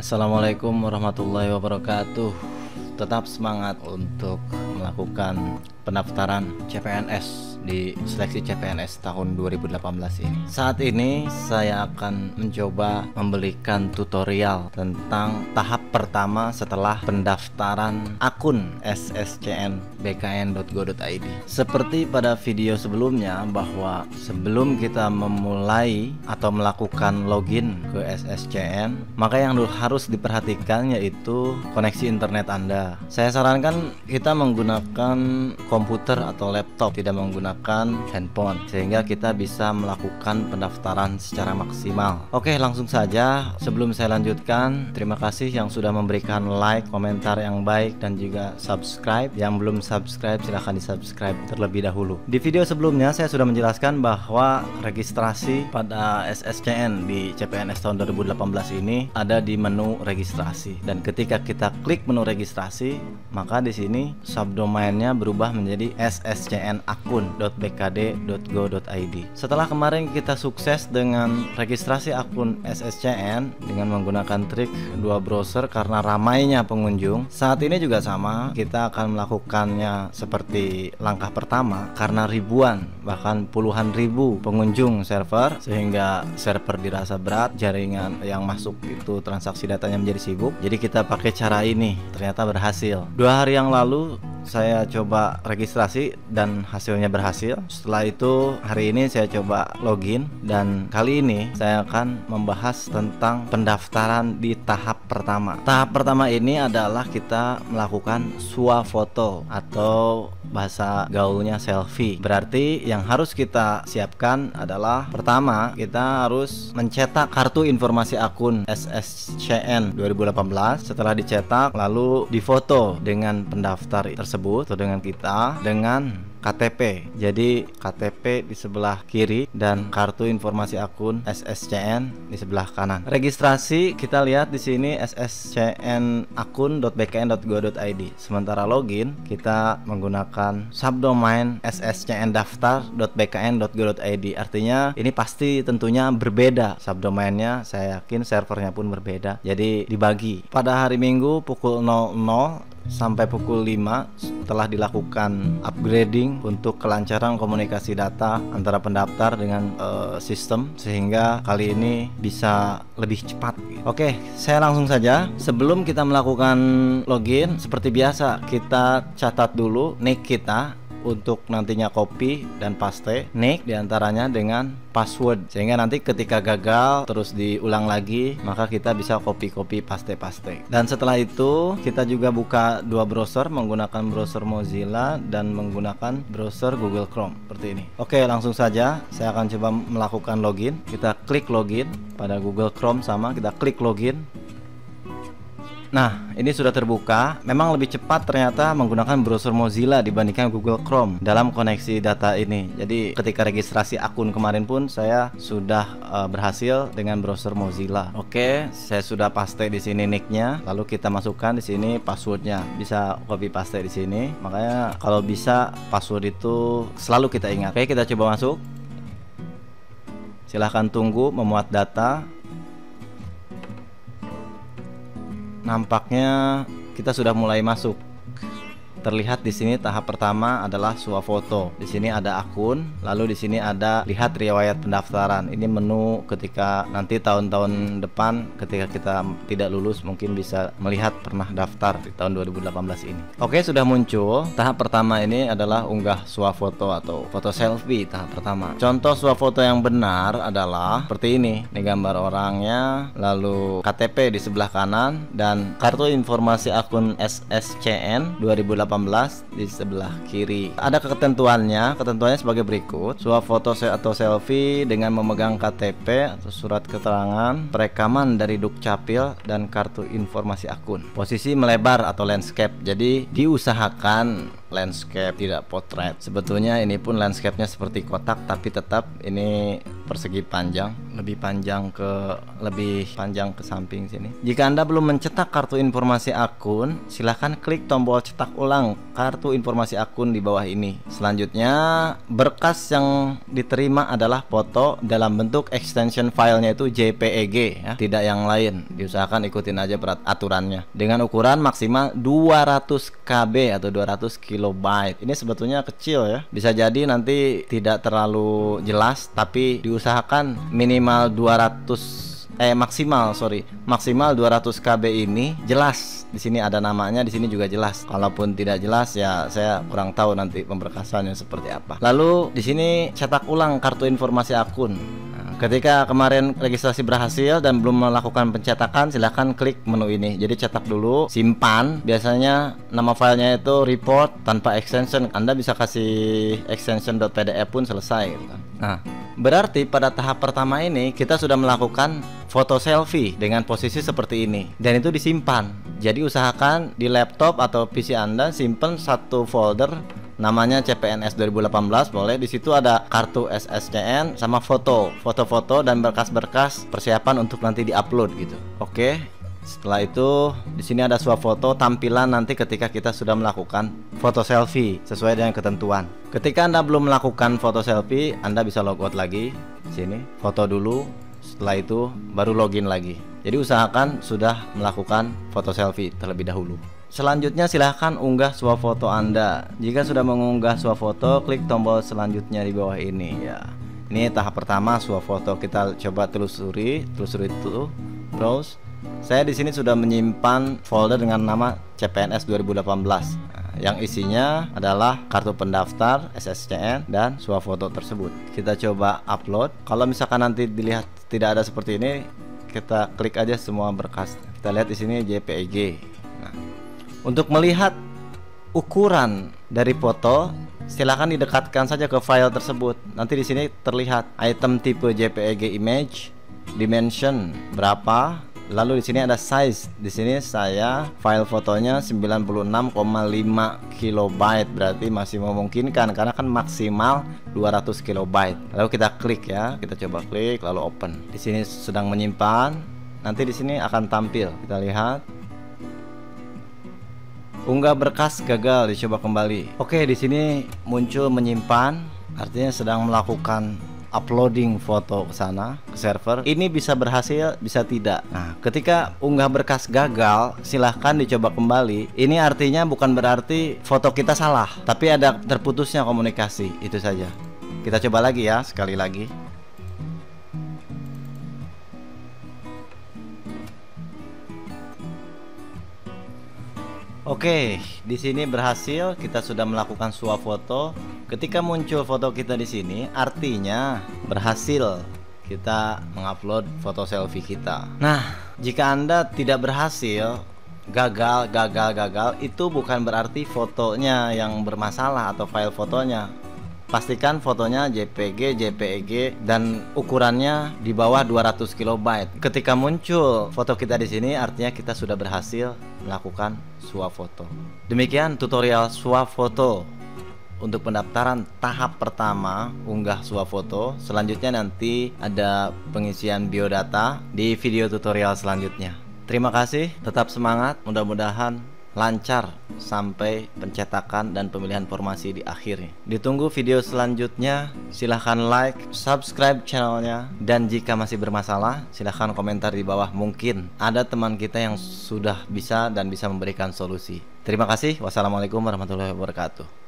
Assalamualaikum warahmatullahi wabarakatuh. Tetap semangat untuk melakukan pendaftaran CPNS di seleksi CPNS tahun 2018 ini. Saat ini saya akan mencoba memberikan tutorial tentang tahap pertama setelah pendaftaran akun SSCN bkn.go.id. Seperti pada video sebelumnya bahwa sebelum kita memulai atau melakukan login ke SSCN, maka yang harus diperhatikan yaitu koneksi internet Anda. Saya sarankan kita menggunakan komputer atau laptop, tidak menggunakan handphone sehingga kita bisa melakukan pendaftaran secara maksimal. Oke, langsung saja. Sebelum saya lanjutkan, terima kasih yang sudah memberikan like, komentar yang baik dan juga subscribe. Yang belum subscribe silahkan di subscribe terlebih dahulu. Di video sebelumnya saya sudah menjelaskan bahwa registrasi pada SSCN di CPNS tahun 2018 ini ada di menu registrasi dan ketika kita klik menu registrasi maka di sini subdomainnya berubah menjadi sscnakun.bkd.go.id. Setelah kemarin kita sukses dengan registrasi akun SSCN dengan menggunakan trik dua browser karena ramainya pengunjung, saat ini juga sama, kita akan melakukannya seperti langkah pertama karena ribuan bahkan puluhan ribu pengunjung server sehingga server dirasa berat, jaringan yang masuk itu transaksi datanya menjadi sibuk. Jadi kita pakai cara ini, ternyata berhasil. Dua hari yang lalu saya coba registrasi dan hasilnya berhasil. Setelah itu hari ini saya coba login dan kali ini saya akan membahas tentang pendaftaran di tahap pertama. Tahap pertama ini adalah kita melakukan swafoto atau bahasa gaulnya selfie. Berarti yang harus kita siapkan adalah pertama kita harus mencetak kartu informasi akun SSCN 2018. Setelah dicetak lalu difoto dengan pendaftar tersebut atau dengan kita dengan KTP. Jadi KTP di sebelah kiri dan kartu informasi akun SSCN di sebelah kanan. Registrasi kita lihat di sini sscnakun.bkn.go.id. Sementara login kita menggunakan subdomain sscndaftar.bkn.go.id. Artinya ini pasti tentunya berbeda subdomainnya. Saya yakin servernya pun berbeda. Jadi dibagi. Pada hari Minggu pukul 00 sampai pukul 5 setelah dilakukan upgrading untuk kelancaran komunikasi data antara pendaftar dengan uh, sistem sehingga kali ini bisa lebih cepat. Oke, saya langsung saja. Sebelum kita melakukan login seperti biasa, kita catat dulu nick kita untuk nantinya copy dan paste. Nick di antaranya dengan password. Sehingga nanti ketika gagal terus diulang lagi maka kita bisa copy copy paste paste dan setelah itu kita juga buka dua browser menggunakan browser Mozilla dan menggunakan browser Google Chrome. Seperti ini. Oke langsung saja saya akan coba melakukan login. Kita klik login pada Google Chrome sama kita klik login Nah, ini sudah terbuka. Memang lebih cepat ternyata menggunakan browser Mozilla dibandingkan Google Chrome dalam koneksi data ini. Jadi, ketika registrasi akun kemarin pun saya sudah uh, berhasil dengan browser Mozilla. Oke, saya sudah paste di sini nicknya. Lalu kita masukkan di sini passwordnya. Bisa copy paste di sini. Makanya kalau bisa password itu selalu kita ingat. Oke, kita coba masuk. Silahkan tunggu memuat data nampaknya kita sudah mulai masuk Terlihat di sini tahap pertama adalah swafoto. Di sini ada akun, lalu di sini ada lihat riwayat pendaftaran. Ini menu ketika nanti tahun-tahun depan ketika kita tidak lulus mungkin bisa melihat pernah daftar di tahun 2018 ini. Oke, sudah muncul. Tahap pertama ini adalah unggah swafoto atau foto selfie tahap pertama. Contoh swafoto yang benar adalah seperti ini. Ini gambar orangnya, lalu KTP di sebelah kanan dan kartu informasi akun SSCN 2018 18 di sebelah kiri. Ada ketentuannya, ketentuannya sebagai berikut. Suap foto atau selfie dengan memegang KTP atau surat keterangan, perekaman dari Dukcapil dan kartu informasi akun. Posisi melebar atau landscape. Jadi diusahakan landscape tidak potret. Sebetulnya ini pun landscape-nya seperti kotak tapi tetap ini persegi panjang, lebih panjang ke lebih panjang ke samping sini. Jika Anda belum mencetak kartu informasi akun, silahkan klik tombol cetak ulang kartu informasi akun di bawah ini. Selanjutnya, berkas yang diterima adalah foto dalam bentuk extension filenya itu JPEG ya, tidak yang lain. Diusahakan ikutin aja berat aturannya. Dengan ukuran maksimal 200 KB atau 200 kilobyte. Ini sebetulnya kecil ya. Bisa jadi nanti tidak terlalu jelas tapi diusahakan minimal 200 eh maksimal sorry maksimal 200 KB ini jelas di sini ada namanya di sini juga jelas kalaupun tidak jelas ya saya kurang tahu nanti pemberkasannya seperti apa lalu di sini cetak ulang kartu informasi akun Ketika kemarin registrasi berhasil dan belum melakukan pencetakan, silahkan klik menu ini. Jadi cetak dulu, simpan. Biasanya nama filenya itu report tanpa extension. Anda bisa kasih extension.pdf pun selesai. Gitu kan. Nah, berarti pada tahap pertama ini kita sudah melakukan foto selfie dengan posisi seperti ini. Dan itu disimpan. Jadi usahakan di laptop atau PC Anda simpan satu folder namanya CPNS 2018 boleh di situ ada kartu SSCN sama foto. Foto-foto dan berkas-berkas persiapan untuk nanti diupload gitu. Oke setelah itu di sini ada foto tampilan nanti ketika kita sudah melakukan foto selfie sesuai dengan ketentuan. Ketika Anda belum melakukan foto selfie, Anda bisa logout lagi sini, foto dulu. Setelah itu baru login lagi. Jadi usahakan sudah melakukan foto selfie terlebih dahulu. Selanjutnya silahkan unggah swafoto Anda. Jika sudah mengunggah swafoto, klik tombol selanjutnya di bawah ini ya. Ini tahap pertama swafoto. Kita coba telusuri, telusuri itu, browse. Saya di sini sudah menyimpan folder dengan nama CPNS 2018 nah, yang isinya adalah kartu pendaftar, SSCN dan swafoto tersebut. Kita coba upload. Kalau misalkan nanti dilihat tidak ada seperti ini, kita klik aja semua berkas. Kita lihat di sini JPEG. Nah, untuk melihat ukuran dari foto, silakan didekatkan saja ke file tersebut. Nanti di sini terlihat item tipe JPEG image, dimension berapa, lalu di sini ada size. Di sini saya file fotonya 96,5 kilobyte berarti masih memungkinkan karena kan maksimal 200 kilobyte. Lalu kita klik ya, kita coba klik lalu open. Di sini sedang menyimpan. Nanti di sini akan tampil. Kita lihat Unggah berkas gagal dicoba kembali. Oke, di sini muncul menyimpan, artinya sedang melakukan uploading foto ke sana ke server. Ini bisa berhasil, bisa tidak. Nah, ketika unggah berkas gagal, silahkan dicoba kembali. Ini artinya bukan berarti foto kita salah, tapi ada terputusnya komunikasi. Itu saja. Kita coba lagi ya, sekali lagi. Oke, di sini berhasil kita sudah melakukan foto. Ketika muncul foto kita di sini, artinya berhasil kita mengupload foto selfie kita. Nah, jika Anda tidak berhasil, gagal, gagal, gagal, itu bukan berarti fotonya yang bermasalah atau file fotonya. Pastikan fotonya JPG, JPEG dan ukurannya di bawah 200 KB. Ketika muncul foto kita di sini artinya kita sudah berhasil melakukan swafoto. Demikian tutorial swafoto untuk pendaftaran tahap pertama unggah swafoto. Selanjutnya nanti ada pengisian biodata di video tutorial selanjutnya. Terima kasih, tetap semangat. Mudah-mudahan lancar sampai pencetakan dan pemilihan formasi di akhirnya. Ditunggu video selanjutnya. Silahkan like, subscribe channelnya, dan jika masih bermasalah, silahkan komentar di bawah. Mungkin ada teman kita yang sudah bisa dan bisa memberikan solusi. Terima kasih. Wassalamualaikum warahmatullahi wabarakatuh.